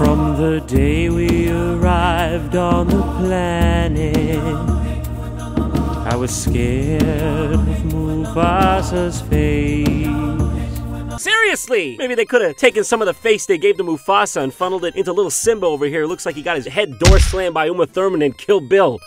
From the day we arrived on the planet, I was scared of Mufasa's face. Seriously! Maybe they could have taken some of the face they gave to Mufasa and funneled it into little Simba over here. Looks like he got his head door slammed by Uma Thurman and Kill Bill.